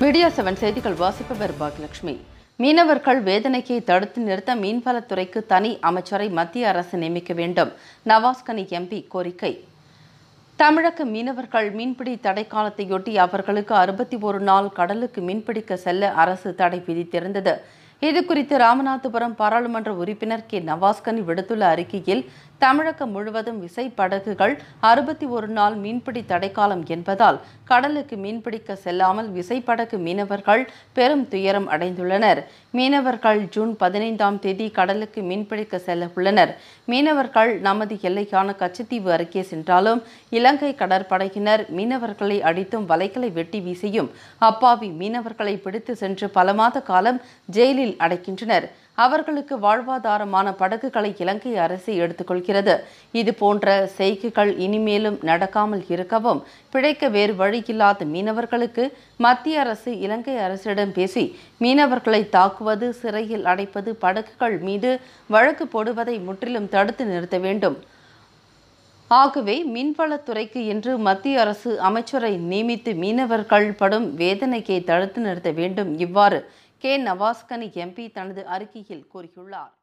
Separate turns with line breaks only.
Video seven செய்திகள் வாசிப்பவர் பாக்யலட்சுமி. மீனவர்கள் வேதனையை தடுத்து நிறுத்த மீன்வளத்துறைக்கு தனி அமைச்சரை மத்திய அரசு நியமிக்க வேண்டும். நவாஸ்கனி எம்பி கோரிக்கை. தமிழக மீனவர்கள் மீன்பிடி தடை காலத்தையொட்டி அவர்களுக்கு அறுபத்தி ஒரு நாள் கடலுக்கு மீன்பிடிக்க செல்ல அரசு தடை விதித்திருந்தது. இதுகுறித்து ராமநாதபுரம் பாராளுமன்ற உறுப்பினர் கே நவாஸ்கனி விடுத்துள்ள அறிக்கையில் தமிழகம் முழுவதும் விசைப்படகுகள் அறுபத்தி ஒரு நாள் மீன்பிடி தடைக்காலம் என்பதால் கடலுக்கு மீன்பிடிக்க செல்லாமல் விசைப்படகு மீனவர்கள் பெரும் துயரம் அடைந்துள்ளனர். மீனவர்கள் ஜூன் பதினைந்தாம் தேதி கடலுக்கு மீன்பிடிக்க செல்ல உள்ளனர். மீனவர்கள் நமது எல்லைக்கான கச்சத்தீவு அருகே சென்றாலும் இலங்கை கடற்படையினர் மீனவர்களை அடித்தும் வலைகளை வெட்டி வீசியும் அப்பாவி மீனவர்களை பிடித்து சென்று பல மாத காலம் ஜெயிலில் அடைக்கின்றனர். அவர்களுக்கு வாழ்வாதாரமான படகுகளை இலங்கை அரசு எடுத்துக்கொள்கிறது. இது போன்ற செய்கைகள் இனிமேலும் நடக்காமல் இருக்கவும் பிழைக்க வேறு வழியில்லாத மீனவர்களுக்கு மத்திய அரசு இலங்கை அரசிடம் பேசி மீனவர்களை தாக்குவது சிறையில் அடைப்பது படகுகள் மீது வழக்கு போடுவதை முற்றிலும் தடுத்து நிறுத்த வேண்டும். ஆகவே மீன்வளத்துறைக்கு என்று மத்திய அரசு அமைச்சரை நியமித்து மீனவர்கள் படும் வேதனையை தடுத்து நிறுத்த வேண்டும். இவ்வாறு கே நவாஸ்கனி எம்பி தனது அறிக்கையில் கூறியுள்ளார்.